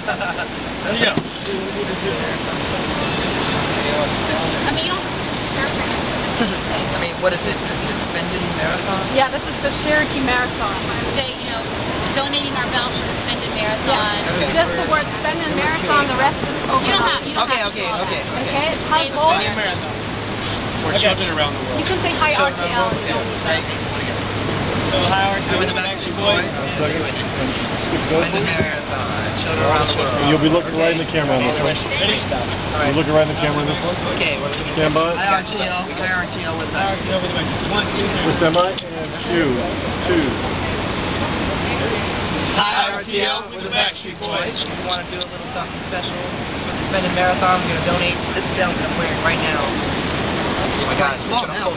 There you go. I mean, you don't. I mean, what is it? The suspended marathon? Yeah, this is the Cherokee Marathon. Say, you know, donating our voucher to Suspended Yeah, Marathon. Okay. just the word spending marathon, the rest is over. You don't have. You don't Okay, have to okay, do all okay. Okay, it's high Say goal. word. Marathon. We're shoving around the world. You can say hi So, RTL. You don't need Right. So, Howard, I'm in the Backstreet Boys. Suspended marathon. Children around the world. You'll be looking right in the camera on this one. Ready? Stop. All You're right. looking right in the camera on this one. Okay, we're looking. Stand by. Hi, RTL. Hi, RTL with us. Howard, get over. One, two, We're stand by. And two, two. Hi, RTL with the Backstreet Boys. We want to do a little something special for the suspended marathon. We're going to donate this belt that I'm wearing right now. Oh my God, it's small now.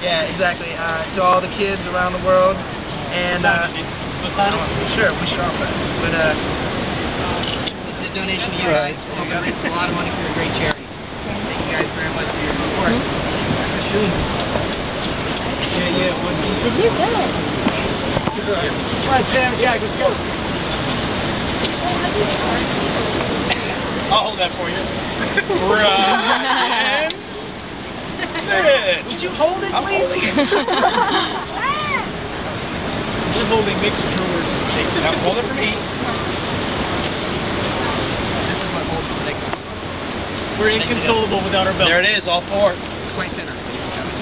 yeah, exactly. Uh, to all the kids around the world. And, uh, On it? sure, we should offer it. But, uh, it's a donation to you guys. You raise a lot of money for a great charity. Thank you guys very much for your support. Yeah, yeah. One, two, Did you good? Come on, Sam, Jack, let's go. I'll hold that for you. Right. Sit. Would you hold it, I'm please? holding it. Holding mixed hold it for me. This is what holds the We're inconsolable without our belt. There it is, all four. Quite center.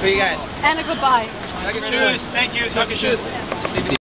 For you guys. And a goodbye. Thank you very Shoes. Thank you. Tuck your shoes.